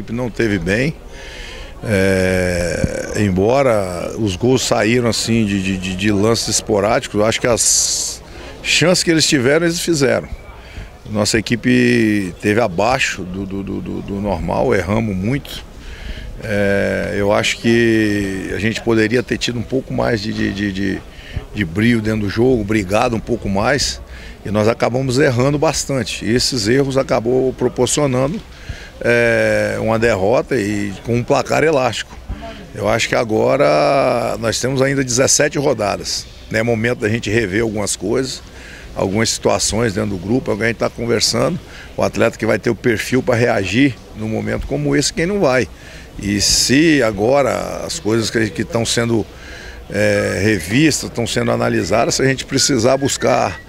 equipe não teve bem. É, embora os gols saíram assim de, de, de lances esporádicos, acho que as chances que eles tiveram, eles fizeram. Nossa equipe teve abaixo do, do, do, do normal, erramos muito. É, eu acho que a gente poderia ter tido um pouco mais de, de, de, de brilho dentro do jogo, brigado um pouco mais. E nós acabamos errando bastante. E esses erros acabou proporcionando é, uma derrota e com um placar elástico. Eu acho que agora nós temos ainda 17 rodadas. É né? momento da gente rever algumas coisas, algumas situações dentro do grupo, alguém está conversando. O atleta que vai ter o perfil para reagir num momento como esse, quem não vai. E se agora as coisas que estão sendo é, revistas, estão sendo analisadas, se a gente precisar buscar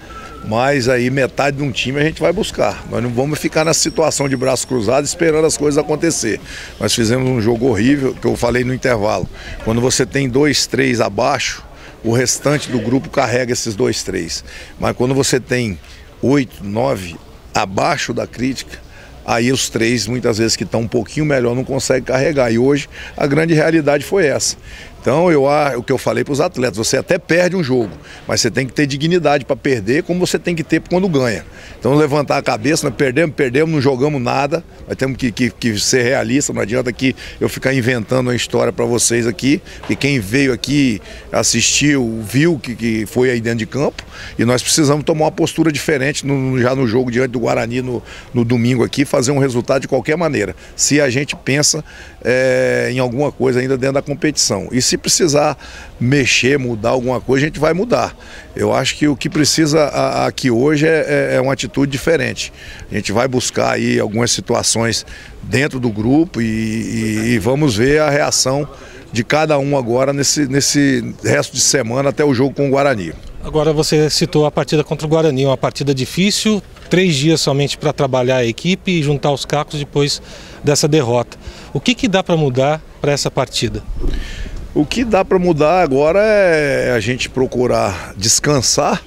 mais aí metade de um time a gente vai buscar. Nós não vamos ficar na situação de braço cruzado esperando as coisas acontecer. Nós fizemos um jogo horrível, que eu falei no intervalo. Quando você tem dois, três abaixo, o restante do grupo carrega esses dois, três. Mas quando você tem oito, nove abaixo da crítica, aí os três, muitas vezes que estão um pouquinho melhor, não conseguem carregar. E hoje a grande realidade foi essa. Então, eu, o que eu falei para os atletas, você até perde um jogo, mas você tem que ter dignidade para perder, como você tem que ter quando ganha. Então, levantar a cabeça, nós perdemos, perdemos, não jogamos nada, nós temos que, que, que ser realistas, não adianta que eu ficar inventando uma história para vocês aqui, que quem veio aqui, assistiu, viu que, que foi aí dentro de campo, e nós precisamos tomar uma postura diferente no, já no jogo diante do Guarani no, no domingo aqui, fazer um resultado de qualquer maneira, se a gente pensa é, em alguma coisa ainda dentro da competição. Se precisar mexer, mudar alguma coisa, a gente vai mudar. Eu acho que o que precisa aqui hoje é, é, é uma atitude diferente. A gente vai buscar aí algumas situações dentro do grupo e, e, e vamos ver a reação de cada um agora nesse, nesse resto de semana até o jogo com o Guarani. Agora você citou a partida contra o Guarani, uma partida difícil, três dias somente para trabalhar a equipe e juntar os cacos depois dessa derrota. O que, que dá para mudar para essa partida? O que dá para mudar agora é a gente procurar descansar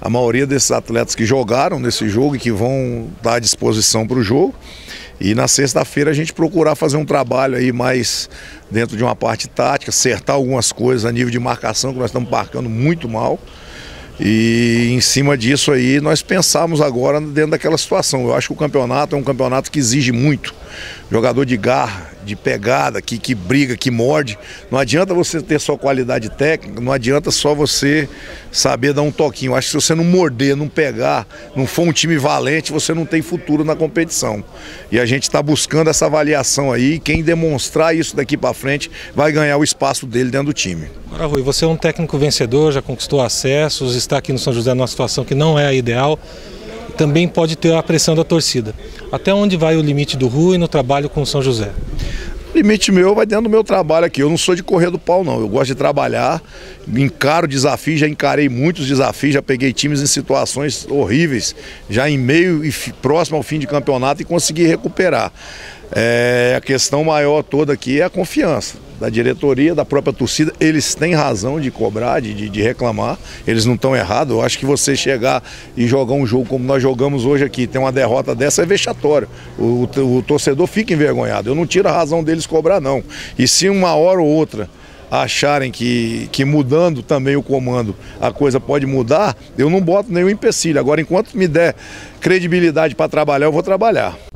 a maioria desses atletas que jogaram nesse jogo e que vão estar à disposição para o jogo. E na sexta-feira a gente procurar fazer um trabalho aí mais dentro de uma parte tática, acertar algumas coisas a nível de marcação, que nós estamos marcando muito mal. E em cima disso aí nós pensamos agora dentro daquela situação. Eu acho que o campeonato é um campeonato que exige muito. Jogador de garra, de pegada, que, que briga, que morde. Não adianta você ter só qualidade técnica, não adianta só você saber dar um toquinho. Acho que se você não morder, não pegar, não for um time valente, você não tem futuro na competição. E a gente está buscando essa avaliação aí. Quem demonstrar isso daqui para frente vai ganhar o espaço dele dentro do time. Agora, Rui, você é um técnico vencedor, já conquistou acessos, está aqui no São José numa situação que não é a ideal também pode ter a pressão da torcida. Até onde vai o limite do Rui no trabalho com o São José? Limite meu vai dentro do meu trabalho aqui. Eu não sou de correr do pau, não. Eu gosto de trabalhar, encaro desafios, já encarei muitos desafios, já peguei times em situações horríveis, já em meio e próximo ao fim de campeonato e consegui recuperar. É, a questão maior toda aqui é a confiança da diretoria, da própria torcida. Eles têm razão de cobrar, de, de reclamar, eles não estão errados. Eu acho que você chegar e jogar um jogo como nós jogamos hoje aqui, ter uma derrota dessa é vexatório. O, o, o torcedor fica envergonhado. Eu não tiro a razão deles cobrar, não. E se uma hora ou outra acharem que, que mudando também o comando a coisa pode mudar, eu não boto nenhum empecilho. Agora, enquanto me der credibilidade para trabalhar, eu vou trabalhar.